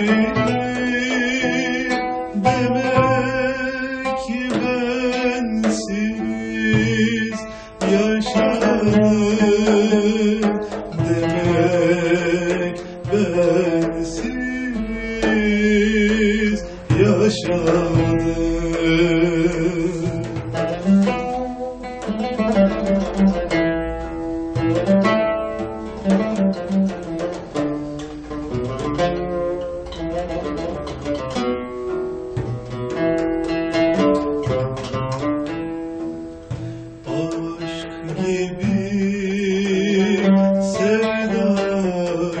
demek bensiz yaşadım. Demek bensiz yaşadım another